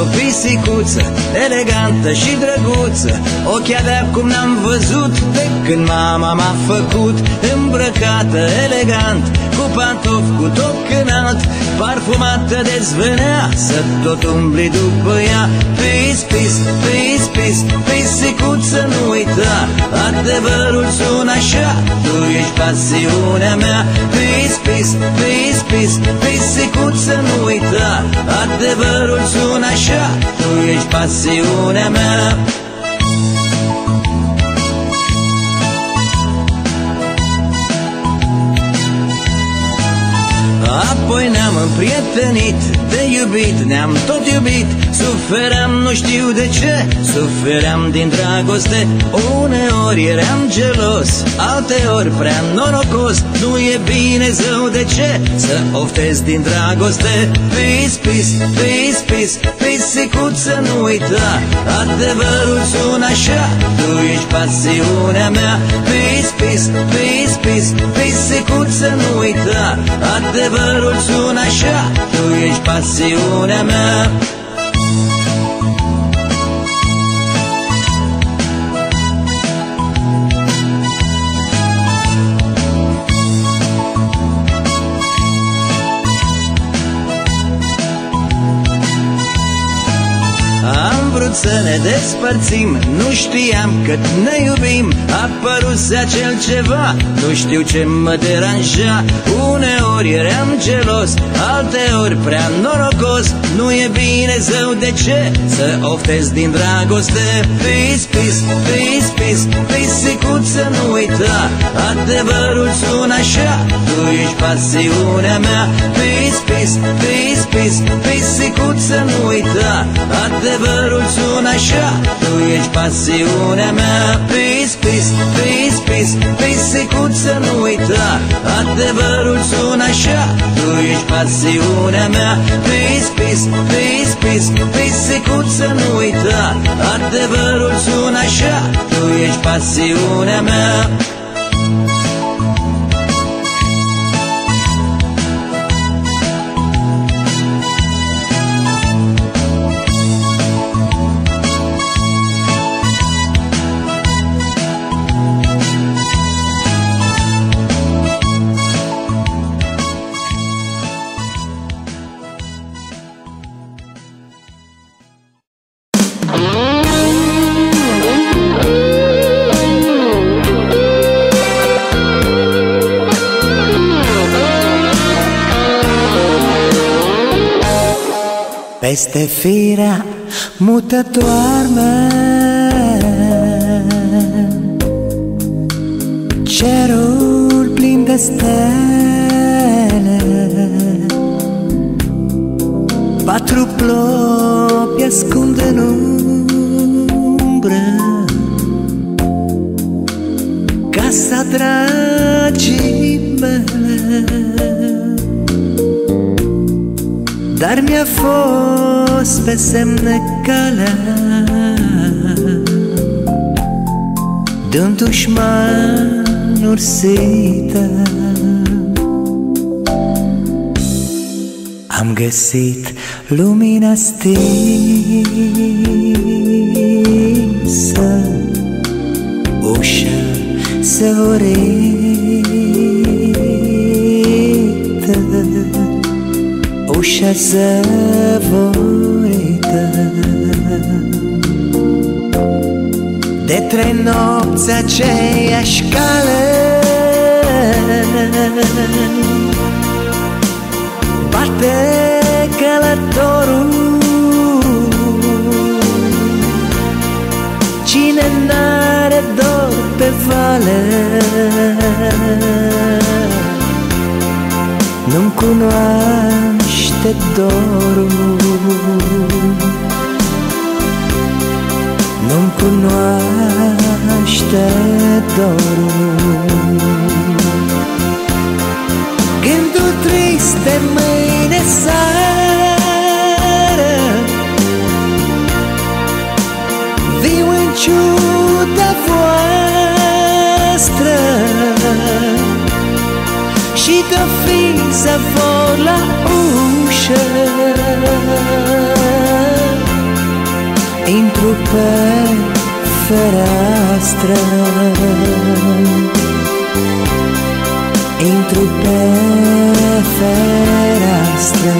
sărit o pisicuță Elegantă și drăguță Ochii de acum n-am văzut De când mama m-a făcut Îmbrăcată elegant Cu pantofi cu top înalt Parfumată de zvânea Să tot umbli după ea. Pis, pis, pis, pis Pisicuță nu uita Adevărul sună așa Tu ești pasiunea mea. Pis, pis, pis, pis Pisicuță nu uita Adevărul sună așa Tu ești pasiunea mea Apoi ne-am împrietenit de iubit Ne-am tot iubit. Suferam nu știu de ce Suferam din dragoste. Uneori eram gelos Alteori prea norocos. Nu e bine zău de ce Să oftez din dragoste? Pis, pis, pis, pis Pisicuță nu uita. Adevărul sună așa Tu ești pasiunea mea. Pis, pis, pis, pis Pisicuță nu uita. Adevărul sună așa Tu ești pasiunea mea vrut să ne despărțim. Nu știam că ne iubim. A apărut acel ceva. Nu știu ce mă deranja. Uneori eram gelos Alteori prea norocos. Nu e bine zău de ce Să oftez din dragoste? Pis, pis, pis, pis Pisicuță nu uita. Adevărul sună așa. Tu ești pasiunea mea. Pis, pis, pis, pis Pisicuță nu uita. Adevărul sună așa. Tu ești pasiunea mea. Pis, pis, pis, pis Pisicuță nu uita Adevărul sună așa. Tu ești pasiunea mea. Pis, pis, pis, pis Pisicuță nu uita Adevărul sună așa. Tu ești pasiunea mea Peste firea mută doarme Cerul plin de stele Patru plopi ascund în umbră. Casa dragii mi-a fost pe semne calea. De-un dușman ursită Am găsit lumina stinsă. Ușa săvorită Ușa săvorită De trei nopți aceeași cale. Bate călătorul. Cine n-are dor pe vale? Nu-mi cunoaște dorul Nu-mi cunoaște dorul. Gândul trist de mâine seară. Viu în ciuda voastră. Și de fi să vor la Entre o pé ferastra Entre o pé ferastra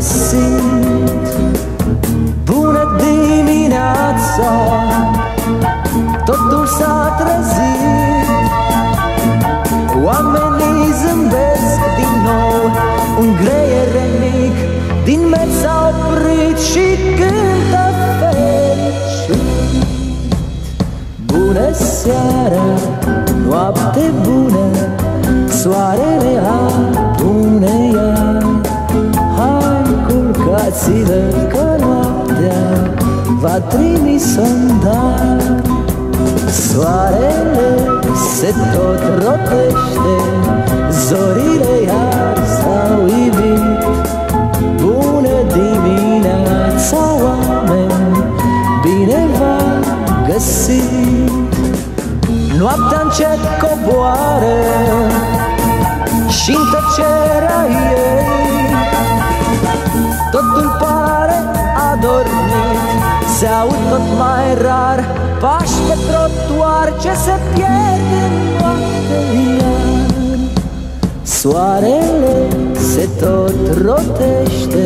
v-am găsit. totul s-a trezit. Oamenii zâmbesc din nou Un greier mic. Din med s-a oprit Și cântă fericit. Bună seara, noapte bună Soarele culcați-vă că noaptea Va trimis un dar. Soarele se tot rotește Zorile iar s-au ivit Bună dimineața, oameni Bine v-am găsit. Noaptea încet coboară și în tăcerea ei Totul pare adormit. Se aud tot mai rar Pași pe trotuar ce se pierde în noapte iar. Soarele se tot rotește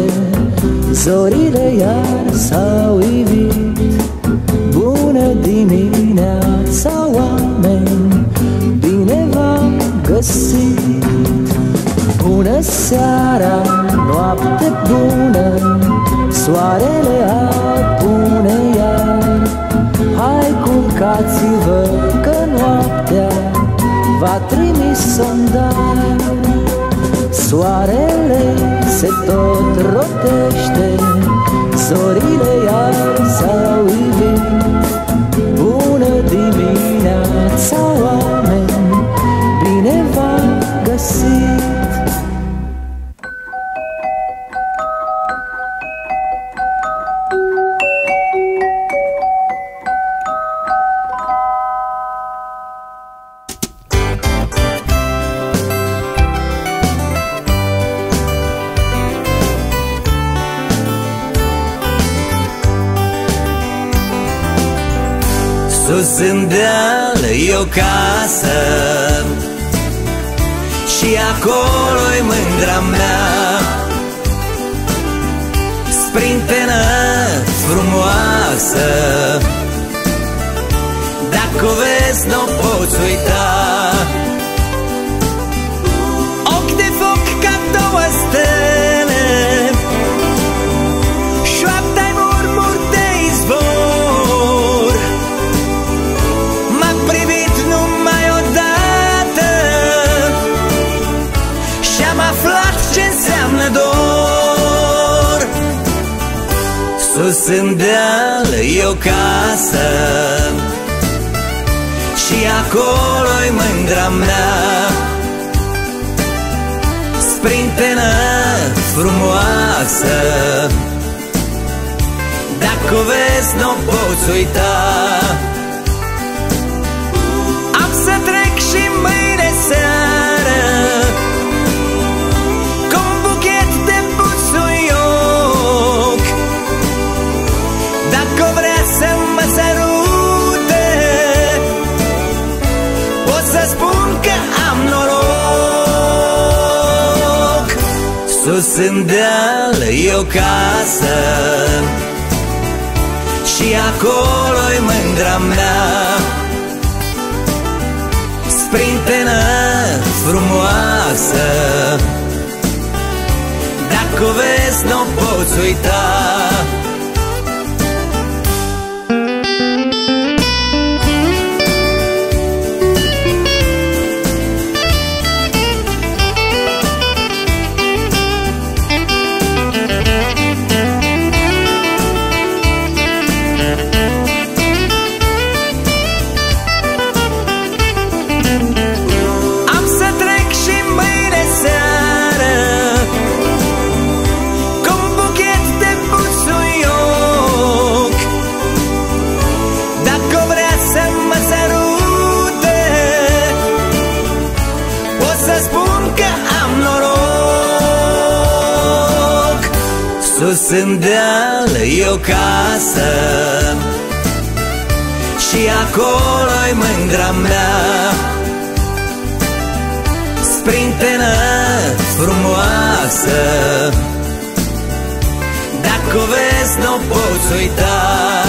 Zorile iar s-au ivit. Bună dimineața, oameni Bine v-am găsit. Bună seara, noapte bună Soarele apune iar. Culcați-vă că noaptea va trimis sondar Soarele se tot rotește, zorile iar s-au ivit. Bună dimineața, oameni, acolo-i mândra mea Sus în deal e o casă. Și acolo-i mândra mea. Sprintenă frumoasă. Dacă o vezi, nu poți uita Sus în deal e o casă. Și acolo-i mândra mea. Sprintenă frumoasă. Dacă o vezi, nu poți uita Sus în deal e o casă. Și acolo-i mândra mea. Sprintenă frumoasă. Dacă o vezi, nu poți uita.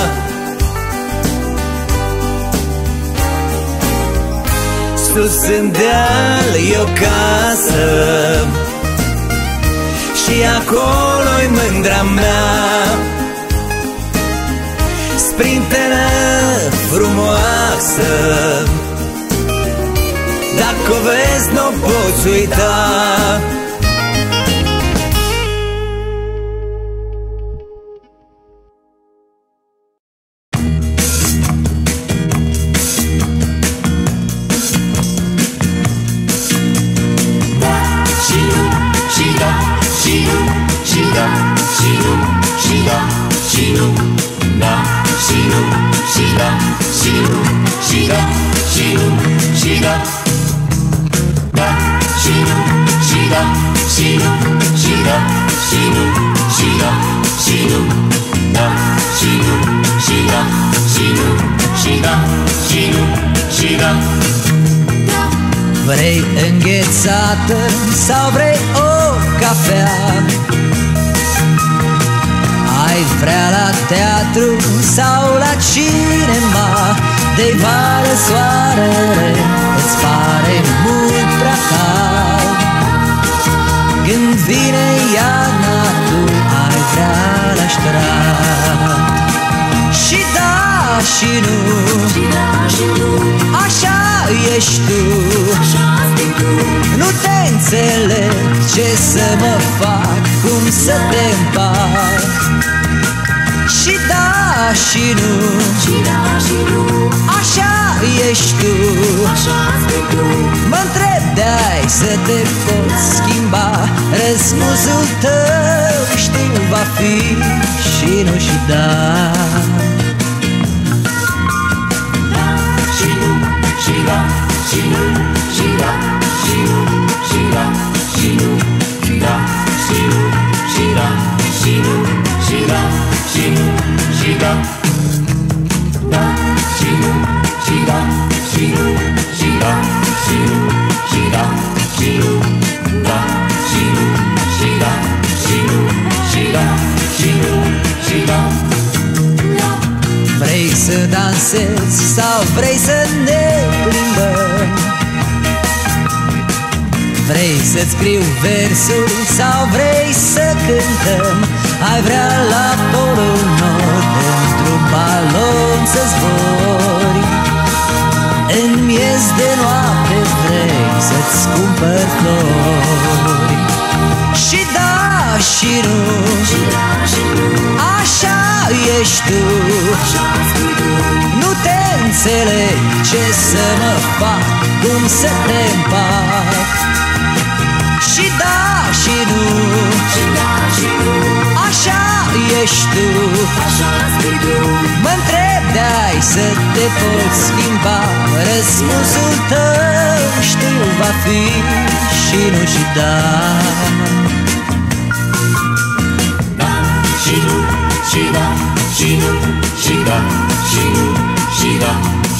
Sus în deal e o casă Și acolo-i mândra mea. Sprintenă frumoasă dacă o vezi, nu poți uita înghețată sau vrei o cafea? Ai vrea la teatru sau la cinema De vale soarele îți pare mult prea cald Când vine iarna și nu. Așa ești tu. Nu te înțeleg ce să mă fac Cum să te împac. Și da și nu. Așa ești tu. Mă întreb de-ai să te poți schimba. Răspunsul tău știu va fi și nu și da Vrei să dansezi sau vrei să ne plimbăm Vrei să-ți scriu versuri sau vrei să cântăm? Ai vrea la polul nord într-un balon să zbori În miez de noapte vrei să-ți cumpăr flori. Și da și nu Așa ești tu. Nu te înțeleg ce să mă fac Cum să te împac Și da și nu. Așa ești tu. Mă întreb de-ai să te poți schimba? Răspunsul tău știu va fi și nu și da și nu, și da, și nu, și da, și nu, și da,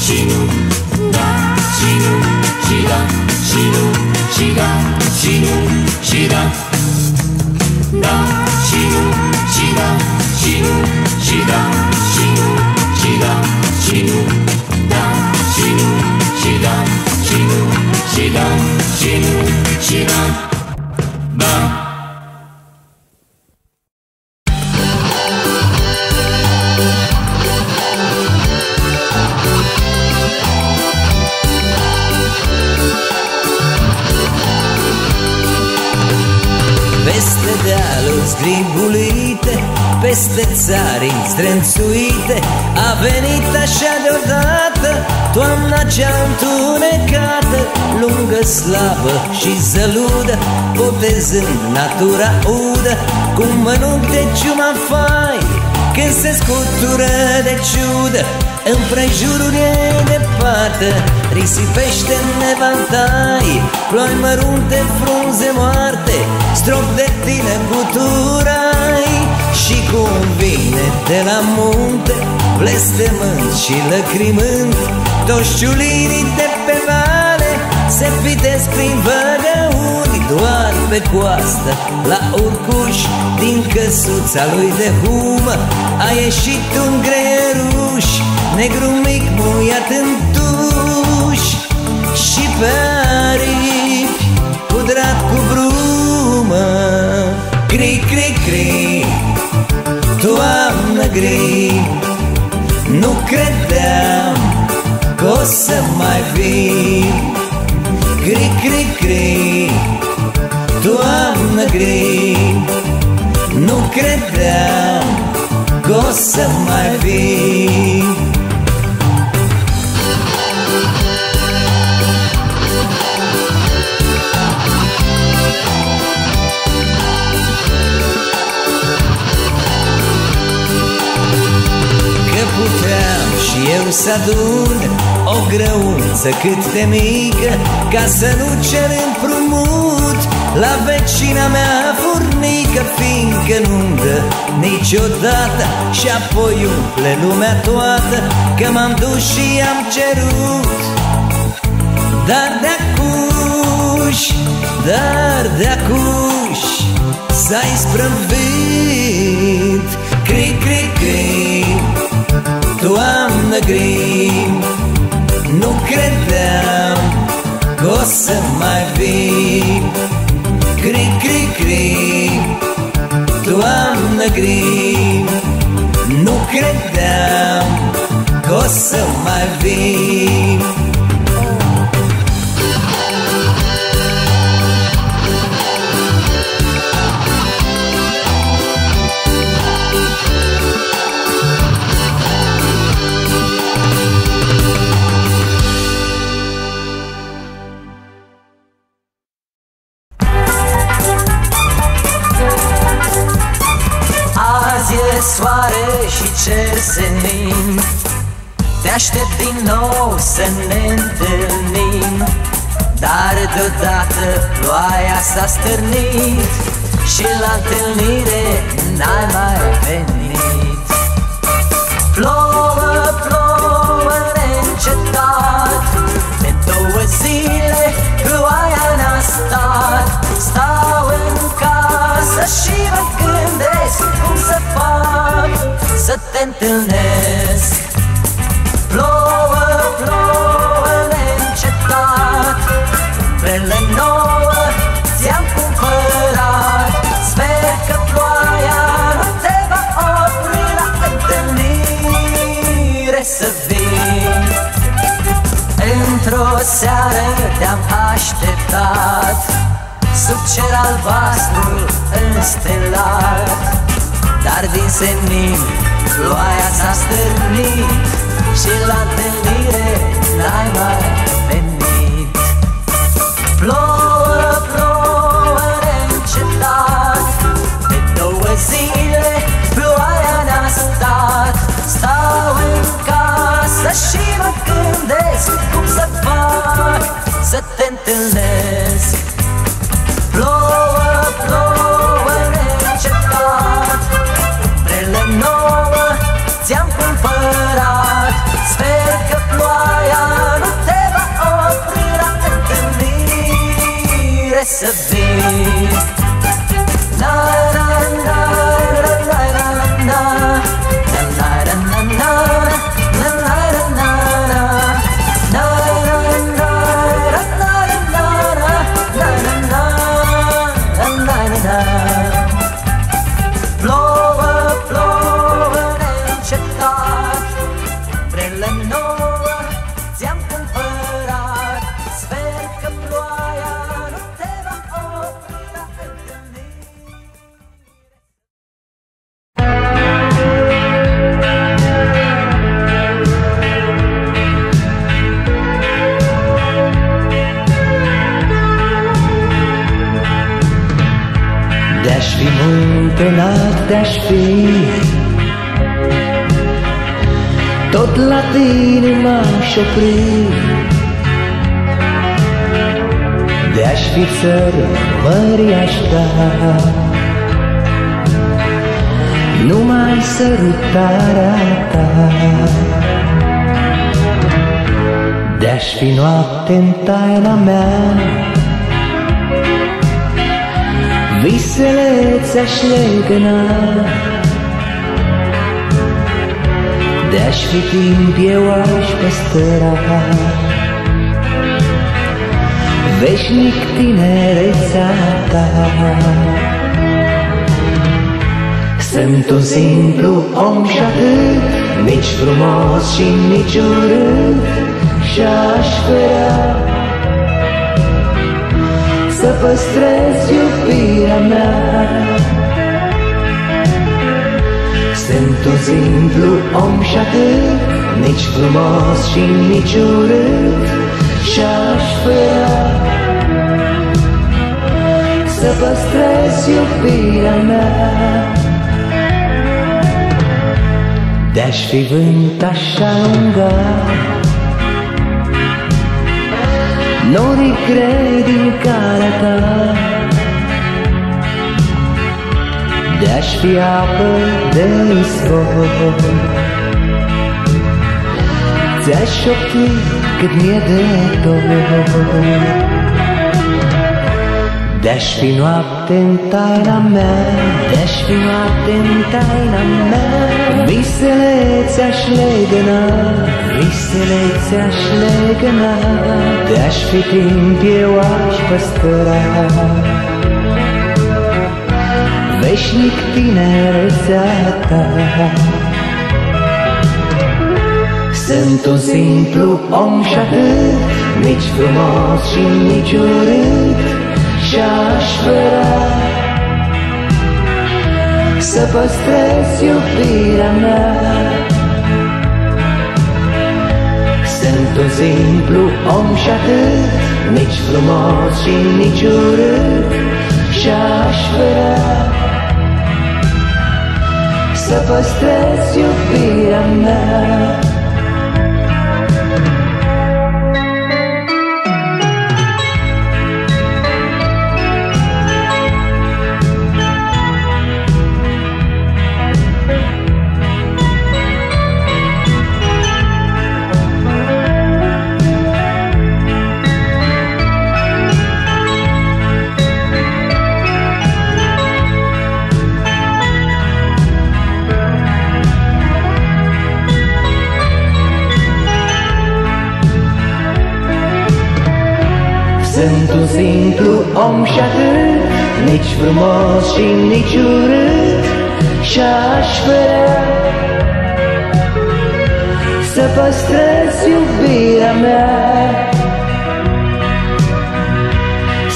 și nu, da, și nu, și da, și nu, și da, și nu, și da, da, și nu, și da, și nu, și da, și nu, și da, și nu, da, și nu, și da, și nu, și da, și nu, și da, Toamna cea întunecată Lungă, slabă și zăludă Botezând natura udă Cu un mănunc de ciuma fai Când se scutură de ciudă Împrejurul e departe Risipește nevantai Ploi mărunte, frunze moarte Strop de tine buturai Și cum vine de la munte Blestemând și lăcrimând Toți ciulinii de pe vale Se pitesc prin văgăuni Doar pe coastă La urcuș Din căsuța lui de humă. A ieșit un greieruș Negru mic muiat în tuș. Și pe aripi Pudrat cu brumă Cri, cri, cri Toamnă gri Nu credeam Că o să mai vii. Cri, cri, cri Toamnă gri Nu credeam Că o să mai vii și eu să adun O grăunță cât de mică Ca să nu cer împrumut. La vecina mea furnică Fiindcă nu-mi dă niciodată Și apoi umple lumea toată Că m-am dus și am cerut. Dar de-acuș, dar de-acuș S-a isprăvit Toamnă gri Nu credeam Că o să mai vii. Cri, cri, cri Toamnă gri Nu credeam Că o să mai vii करने m-aș opri De-aș fi țără, măriaș da Numai sărutarea ta. De-aș fi noapte în taina mea. Visele ți-aș legăna De-aș fi timp eu aș păstăra Veșnic tinerețea ta. Sunt un simplu om și atât Nici frumos și nici urât Și-aș vrea să păstrez iubirea mea Sunt un simplu om și atât Nici frumos și nici urât. Și-aș vrea Să păstrez iubirea mea. De-aș fi vânt așa lungat Norii grei din calea ta De-aș fi apă de izvor Ți-aș șopti cât mi-e de dor. De-aș fi noapte în taina mea De-aș fi noapte în taina mea. Visele ți-aș legăna Visele ți-aș legăna. De-aș fi timp eu aș păstăra Veșnic tinerețea ta. Sunt un simplu om și atât Nici frumos și nici urât Și-aș vrea Să păstrez iubirea mea. Sunt un simplu om și atât Nici frumos și nici urât Și-aș vrea σε πως τρέσει ουφία μέρα om și atât Nici frumos și nici urât Și-aș vrea Să păstrez iubirea mea.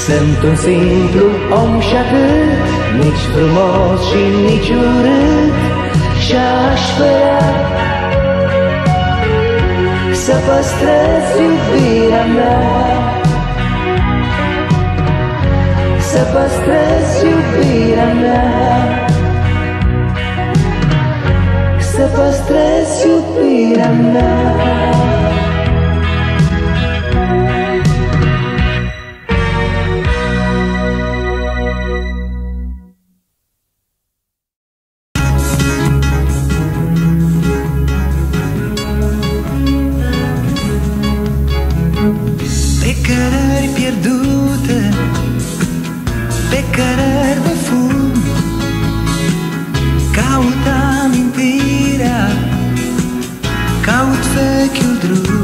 Sunt un simplu om și atât Nici frumos și nici urât Și-aș vrea Să păstrez iubirea mea păstrez iubirea mea. Să păstrez iubirea mea cautei que o vekeldroeg.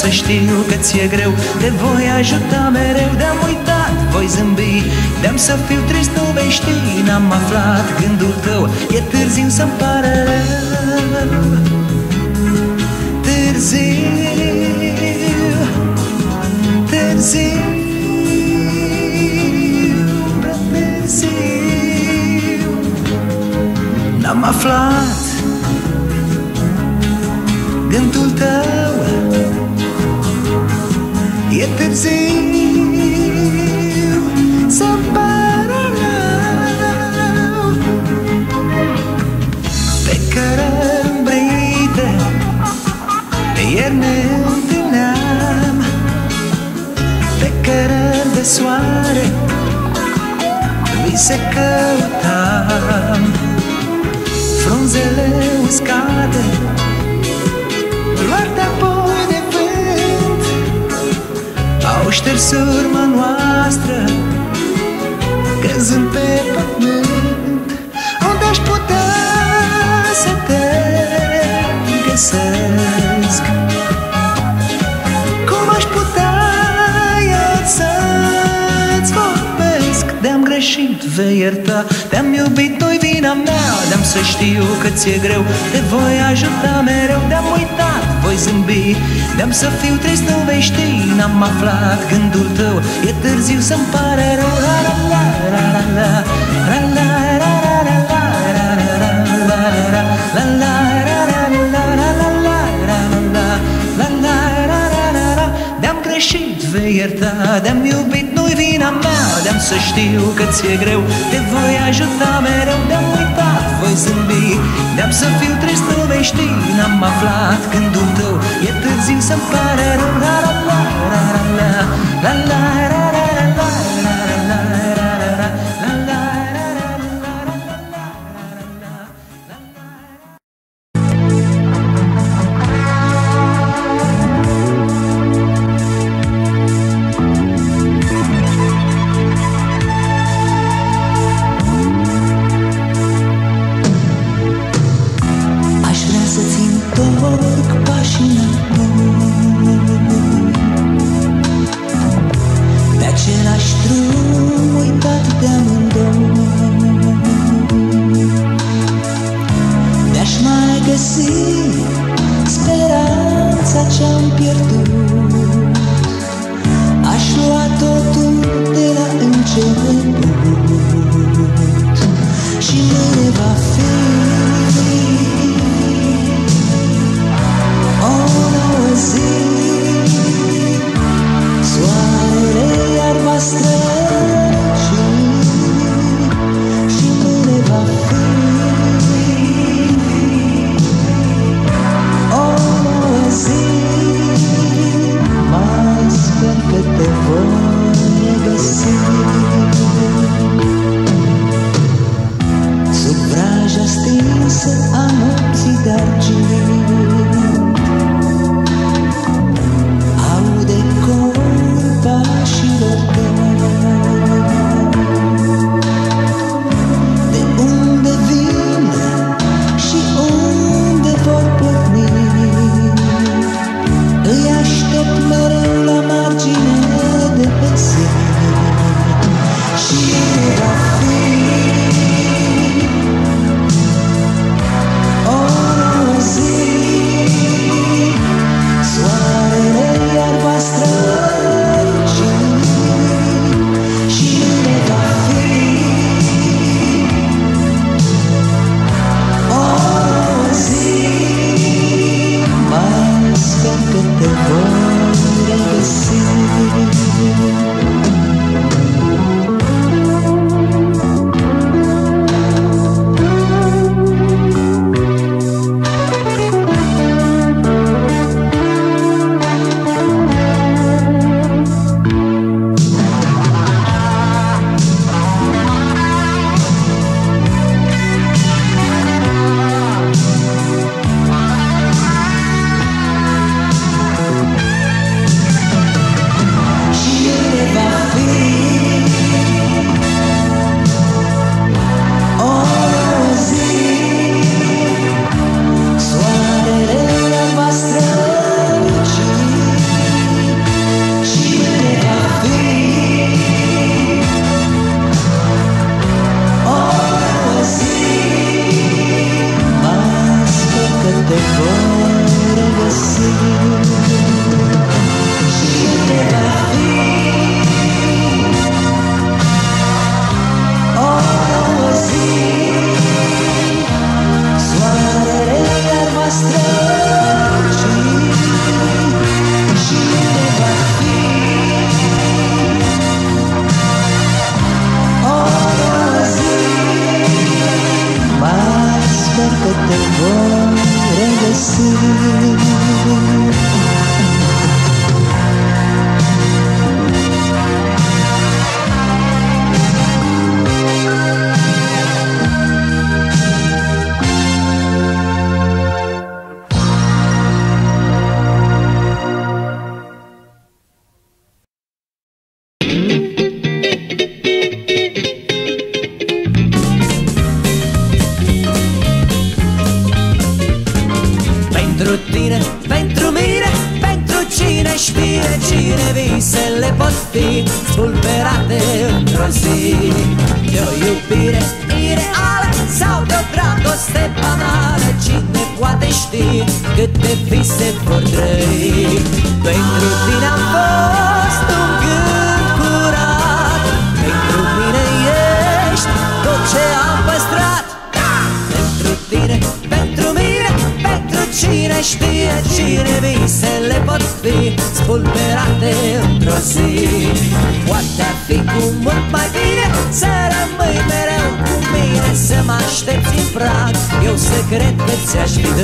Să știu că ți-e greu Te voi ajuta mereu, de-am uitat, voi zâmbi De-am să fiu trist, nu vei ști N-am aflat gândul tău. E târziu să-mi pare rău Târziu Târziu. N-am aflat gândul tău. E târziu să pară rău. Pe cărămbrite Pe ieri ne întâlneam. Pe cărări de soare se căutam. Frunzele uscate au șters urma noastră Căzând pe pământ vei ierta. Te-am iubit, nu-i vina mea De-am să știu că ți-e greu. Te voi ajuta mereu De-am uitat, voi zâmbi. De-am să fiu trist, nu vei ști N-am aflat gândul tău. E târziu să-mi pare rău La la. La la la la La la la la la la La la la la. De-am greșit, vei ierta De-am iubit, nu-i vina mea De-am să știu că ți-e greu Te voi ajuta mereu De-am uitat, voi zâmbi De-am să fiu trist, nu vei ști N-am aflat gândul tău E târziu să-mi pare rău La la la la la la La la la la la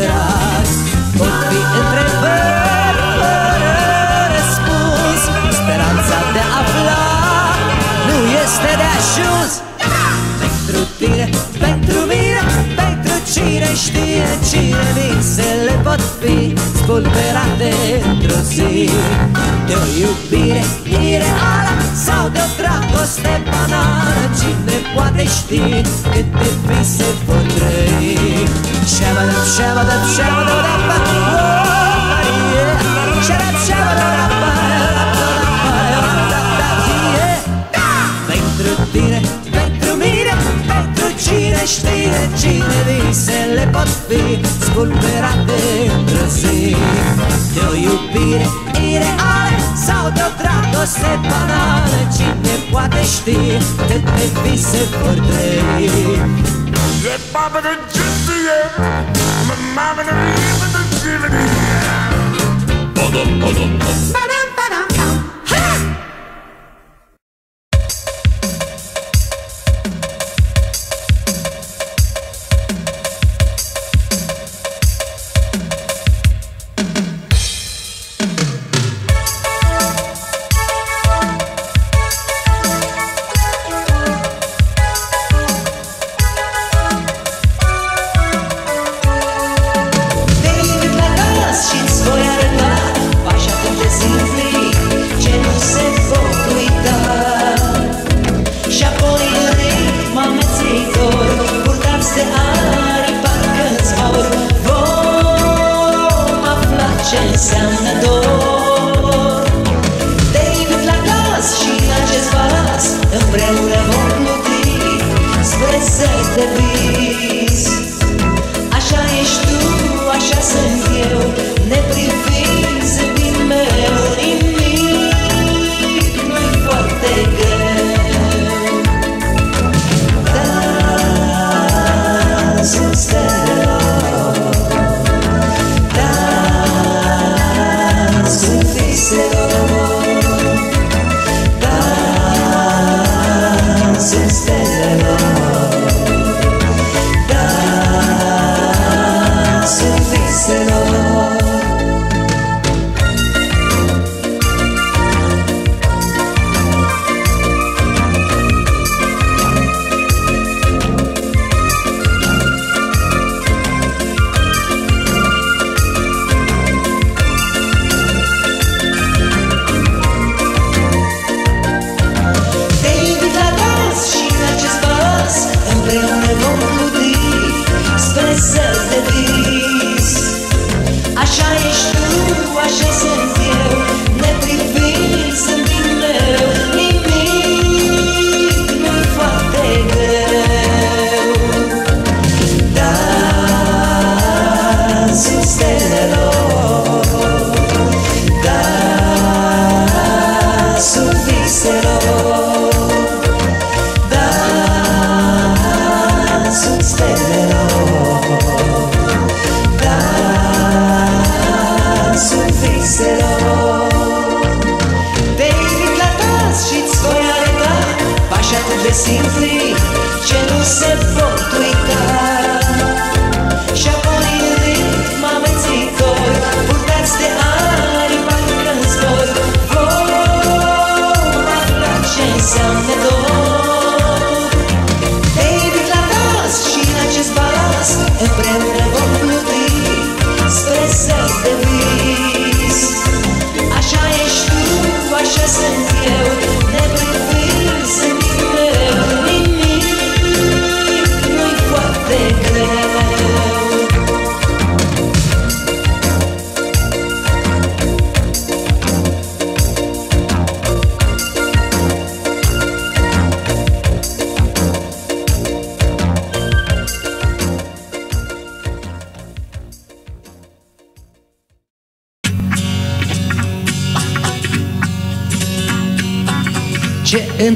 tras Pot fi întrebări fără răspuns. Speranța de a afla nu este de ajuns. Pentru tine Cine știe, cine visele pot fi Spulberate într-o zi De o iubire ireală Sau de o dragoste banală Cine poate ști câte vise pot trăi Shabadab, shabadab, shabadab, Pentru tine știe cine visele pot fi Spulberate într-o zi. De o iubire ireală sau de o dragoste banală Cine poate ști câte vise vor trăi? Yeah, Bobby the Gypsy, yeah My mama the Gypsy, yeah Ba-dum, ba-dum, ba-dum de vida.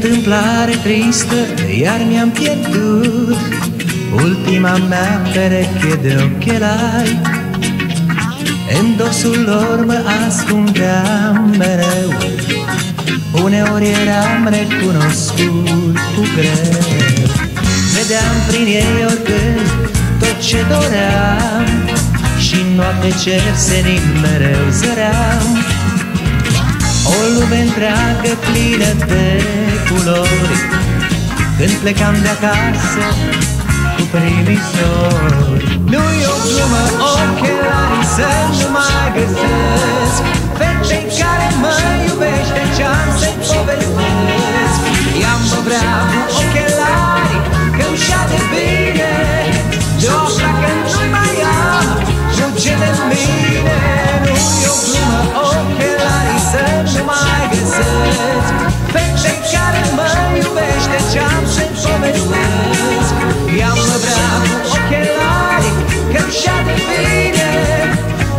Întâmplare tristă, iar mi-am pierdut. Ultima mea pereche de ochelari. În dosul lor mă ascundeam mereu. Uneori eram recunoscut cu greu. Vedeam prin ei oricând tot ce doream. Și noapte cer senin mereu zăream O lume întreagă plină de culori. Când plecam de acasă cu primii Nu-i o glumă ochelarii să nu mai găsesc. Fetei care mă iubește ce-am să-i povestesc. I-am vrea cu ochelari că ușa de bine. De o placă nu-i mai am Fuge de mine Nu-i o glumă ochelarii să nu mai găsesc Fetei care mă iubește ce-am să-i povestesc I-am vrea cu ochelari că ușa de bine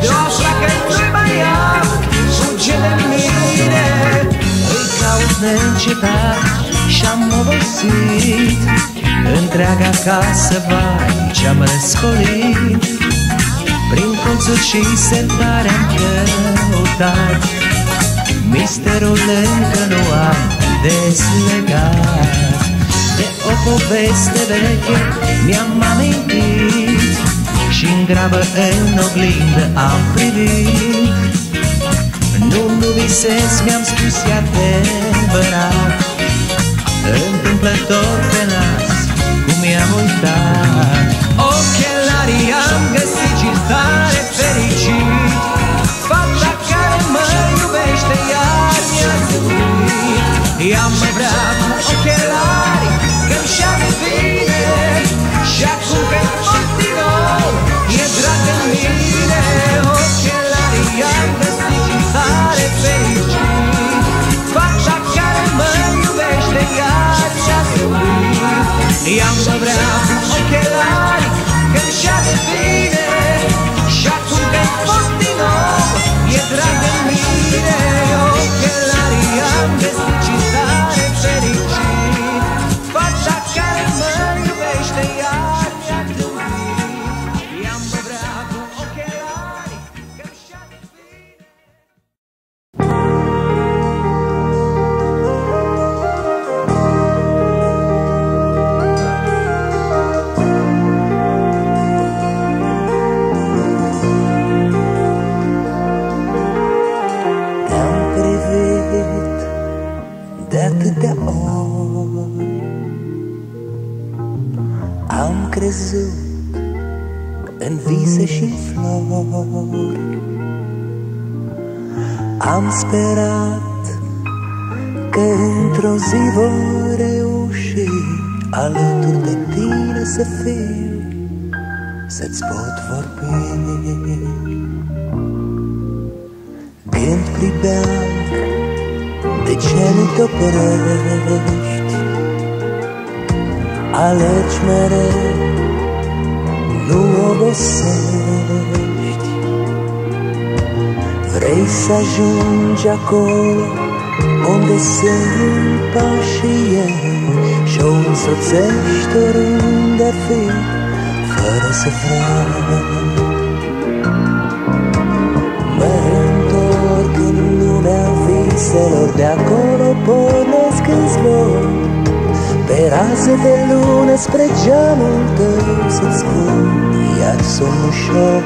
De o placă nu-i mai am Fuge de mine. Îi caut neîncetat și-am obosit Întreaga casă, vai, ce-am răscolit Prin colțuri și sertare am căutat Misterul încă nu am deslegat. De o poveste veche mi-am amintit și în grabă în oglindă am privit. Nu, nu visez, mi-am spus e adevărat. Întâmplător pe nas, cum i-am uitat. Ochelarii am găsit și tare iar mi-a zâmbit I-am vrea cu ochelari că-mi și-a de bine Și acum că pot din nou e drag în mine. Ochelarii am găsit și tare fericit Fata care mă iubește iar mi-a zâmbit I-am vrea cu ochelari că-mi și-a de bine Și acum că pot din nou e drag în mine Ochelarii am găsit crezut în vise și în flori. Am sperat că într-o zi voi reuși Alături de tine să fiu Să-ți pot vorbi. Când pribeam de ce nu te oprești Alergi mereu, nu obosești. Vrei să ajungi acolo unde sunt pașii ei Și o însoțești oriunde ar fi, fără să vrei Mă întorc în lumea viselor De acolo pornesc în zbor Pe raze de lună spre geamul tău Să-ți spun, iar somn ușor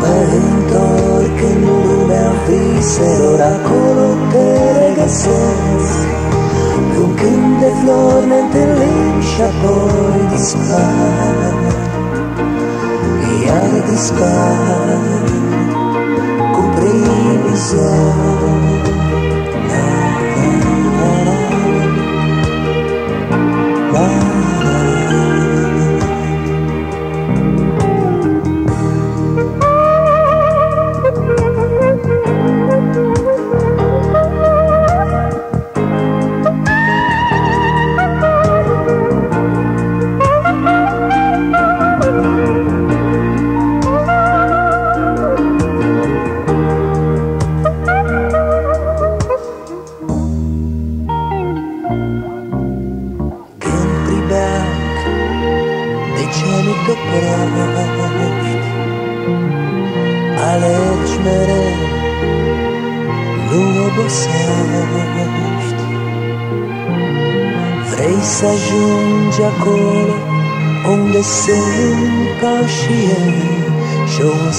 Mă întorc în lumea viselor Acolo te regăsesc. Cum când de flori ne întâlnim Și apoi dispar. Iar dispar cu primii zori.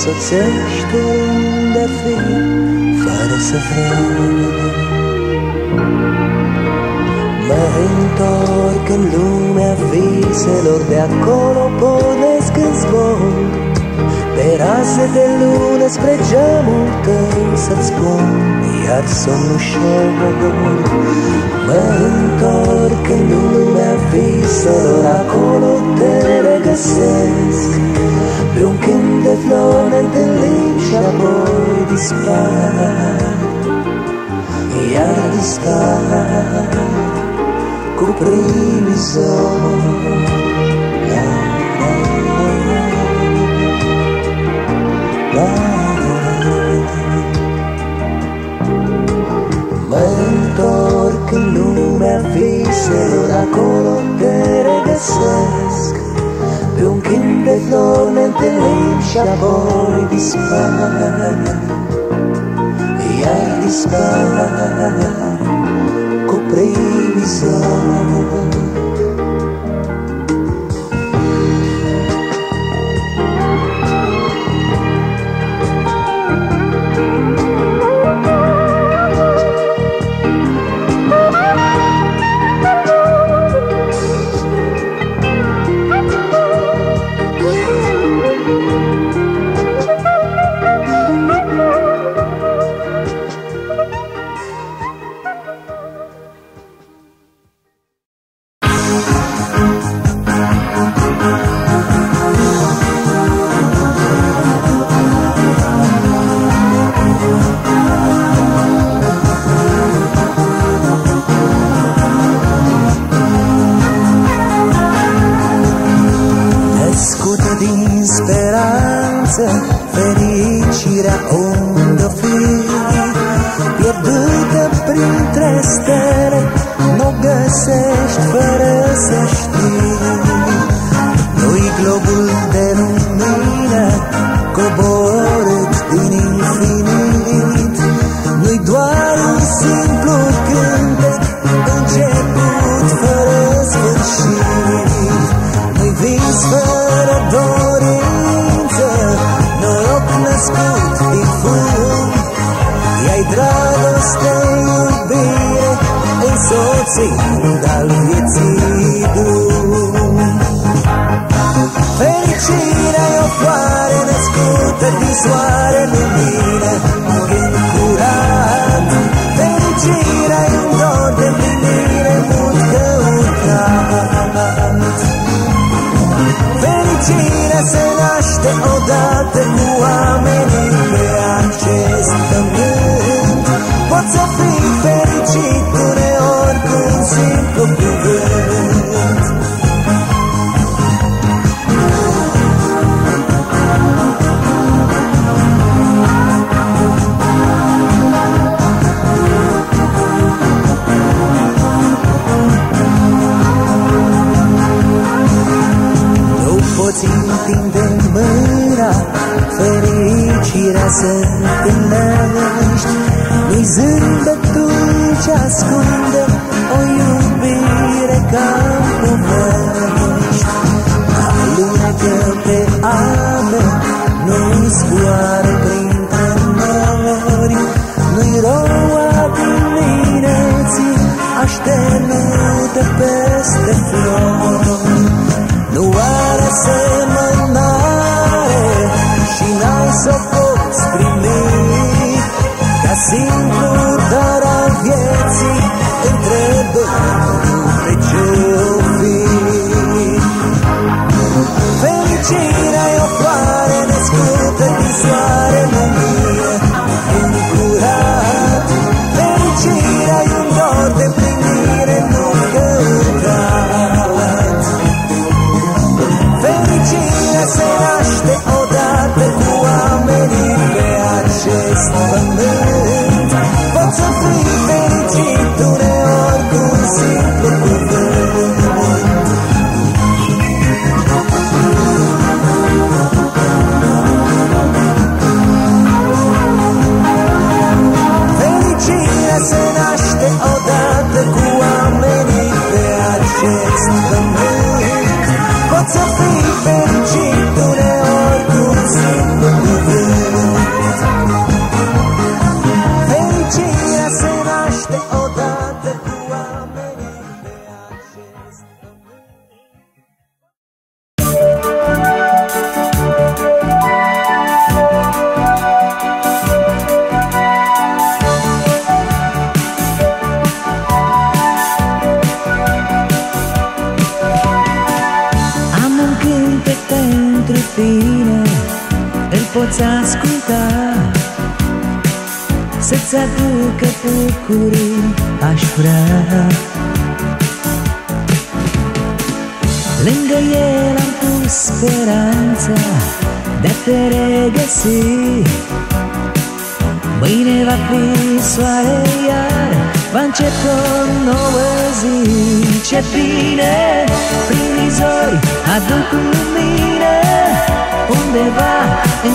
Și o însoțești oriunde fi, fără să vrei Mă întorc în lumea viselor De acolo pornesc în zbor Pe raze de lună spre geamul tău Să-ți spun iar somn ușor Mă întorc în lumea viselor Acolo te regăsesc. Pe un câmp de flori ne întâlnim Și apoi dispar. Iar dispar cu primii Mă întorc în lumea viselor Acolo te regăsesc Pe un câmp de flori ne întâlnim Și apoi dispar Iar dispar cu primii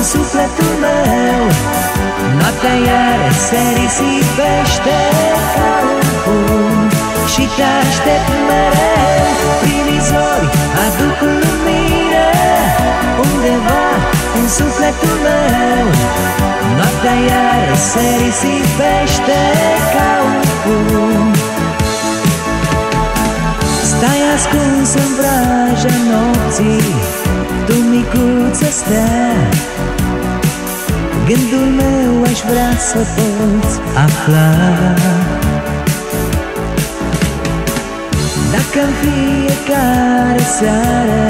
în sufletul meu. Noaptea iar se risipește ca un fum Și te aștept mereu. Prin izori aduc lumină Undeva în sufletul meu. Noaptea iar se risipește ca un fum Stai ascuns în vraja nopții Tu micuță stea Gândul meu aș vrea să poți afla. Dacă în fiecare seară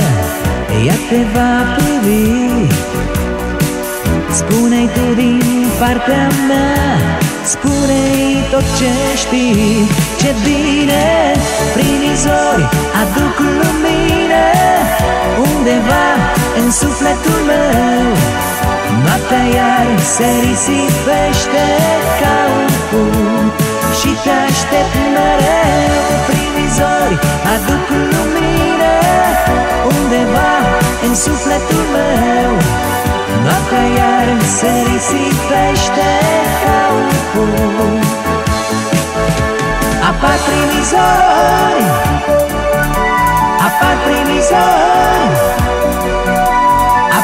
Ea te va privi Spune-i tu din partea mea Spune-i tot ce știi Ce bine prin izori aduc lumină Undeva în sufletul meu Noaptea iar se risipește ca un fum Și te aștept mereu prin izori. Aduc lumină undeva în sufletul meu. Noaptea iar se risipește ca un fum. Apar prin izori Apar prin izori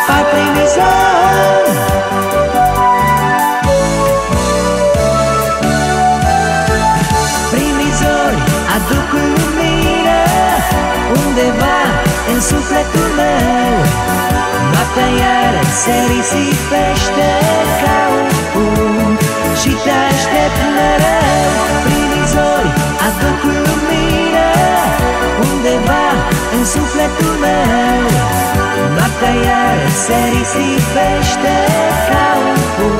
Apar prin izori Prin izori aduc lumină Undeva în sufletul meu. Noaptea iar se risipește ca un fum Și te aștept mereu. Prin izori aduc lumină Undeva în sufletul meu. Noaptea iar se risipește ca un fum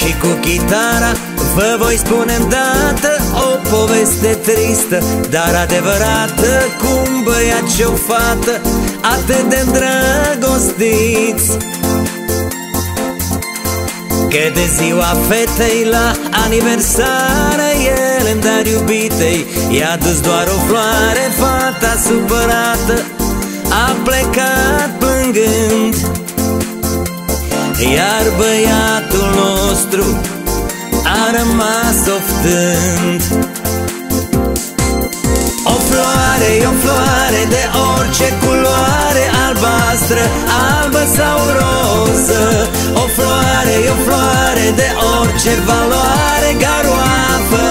și cu chitara Vă voi spune îndată O poveste tristă Dar adevărată Cu un băiat și o fată Atât de îndrăgostiți. Că de ziua fetei la aniversare El îmi dar iubitei I-a dus doar o floare Fata supărată A plecat plângând. Iar băiatul nostru a rămas oftând. O floare e o floare de orice culoare Albastră, albă sau roză. O floare e o floare de orice valoare Garoafă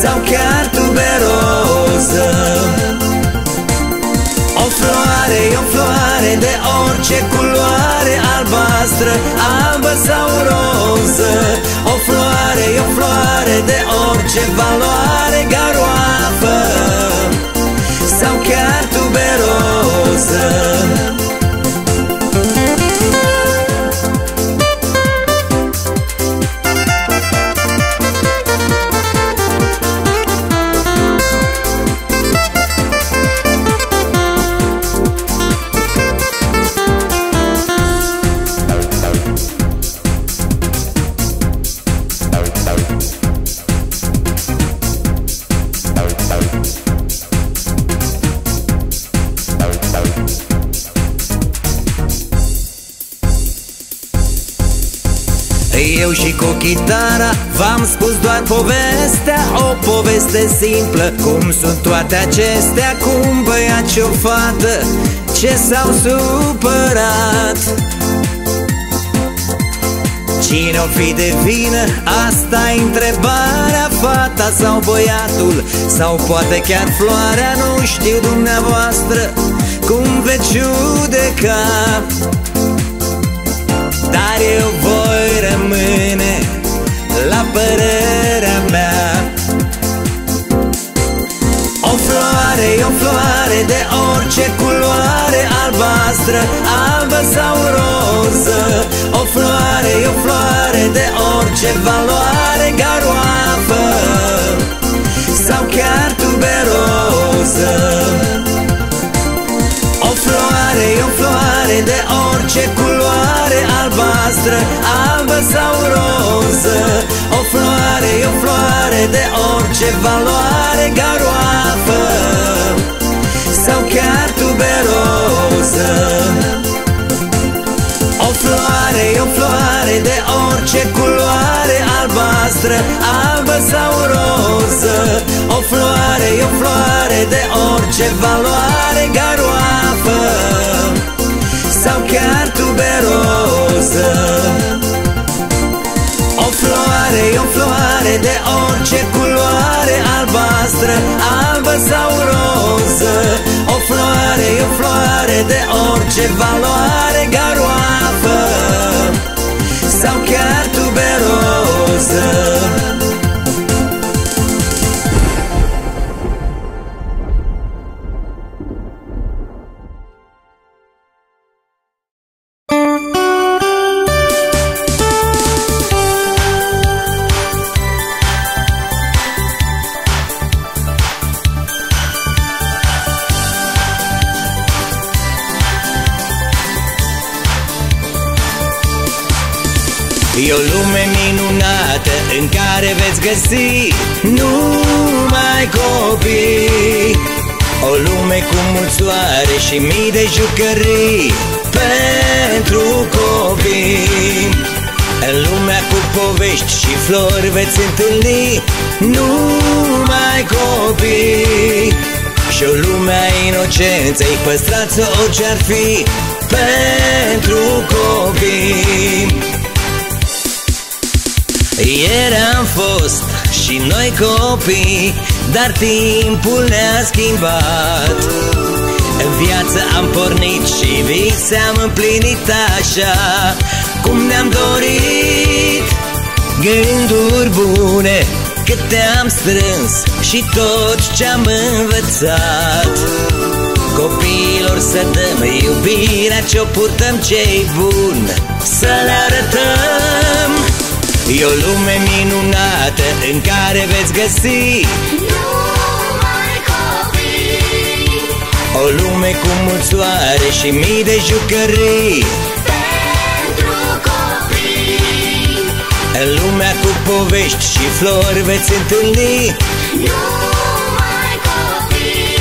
sau chiar tuberoză. o floare, e o floare de orice culoare Albastră, albă sau roză. O floare, e o floare de orice valoare Garoafă sau chiar tuberoză cu chitara V-am spus doar povestea O poveste simplă. Cum sunt toate acestea? Cum băiat și o fată? Ce s-au supărat? Cine o fi de vină? asta e întrebarea. Fata sau băiatul? Sau poate chiar floarea? Nu știu dumneavoastră. Cum veți judeca? Dar eu voi rămâne La părerea mea. O floare, o floare de orice culoare Albastră, albă sau roză. O floare, o floare de orice valoare Garoafă sau chiar tuberoză. O floare, o floare de orice culoare Albastră, albă sau roză. O floare, o floare de orice valoare Garoafă sau chiar tuberoză. O floare, o floare de orice culoare Albastră, albă sau roză. O floare, o floare de orice valoare Garoafă. sau chiar tuberoză O floare, o floare de orice culoare Albastră, albă sau roză. O floare, o floare de orice valoare Garoafă. Sau chiar tuberoză E o lume minunată în care veți găsi numai copii. O lume cu mulți soare și mii de jucării pentru copii. În lumea cu povești și flori veți întâlni numai copii. Și o lume a inocenței păstrați orice-ar fi pentru copii ieri am fost și noi copii Dar timpul ne-a schimbat. În viață am pornit și vise am împlinit așa Cum ne-am dorit. Gânduri bune cât te-am strâns Și tot ce-am învățat. Copiilor să dăm iubirea Ce-o purtăm ce-i bun Să le arătăm E o lume minunată în care veți găsi Numai copii. O lume cu mulți soare și mii de jucării. Pentru copii. În lumea cu povești și flori veți întâlni. Numai copii.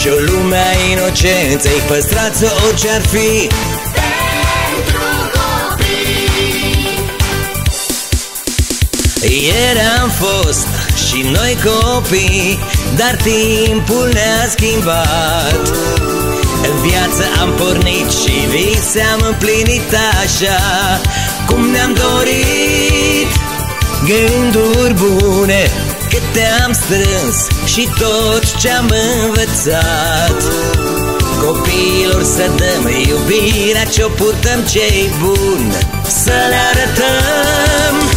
Și o lume a inocenței păstrați orice-ar fi Ieri am fost și noi copii Dar timpul ne-a schimbat. În viață am pornit și vise am împlinit așa Cum ne-am dorit. Gânduri bune cât te-am strâns Și tot ce-am învățat. Copiilor să dăm iubirea Ce-o purtăm ce-i bun Să le arătăm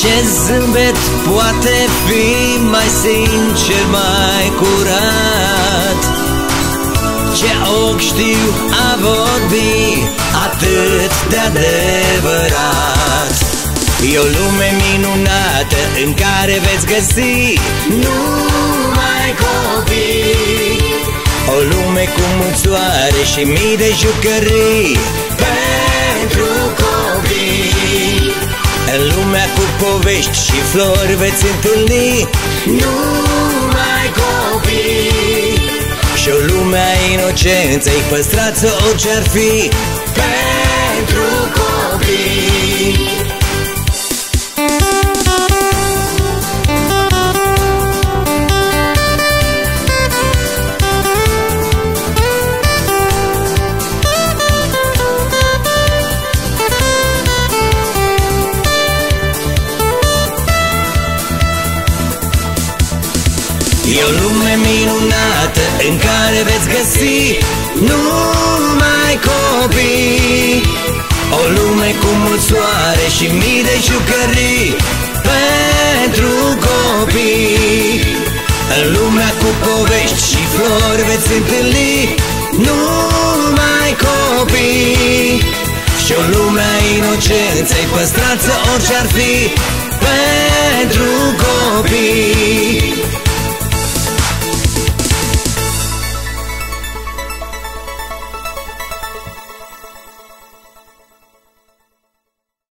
ce zâmbet poate fi mai sincer, mai curat? Ce ochi știu a vorbi atât de adevărat? E o lume minunată în care veți găsi numai copii. O lume cu mulți soare și mii de jucării lumea cu povești și flori veți întâlni. Numai copii. Și o lume a inocenței păstrați orice ar fi. Pentru copii minunată în care veți găsi numai copii. O lume cu mult soare și mii de jucării pentru copii. În lumea cu povești și flori veți întâlni numai copii. Și o lume a inocenței păstrață orice ar fi pentru copii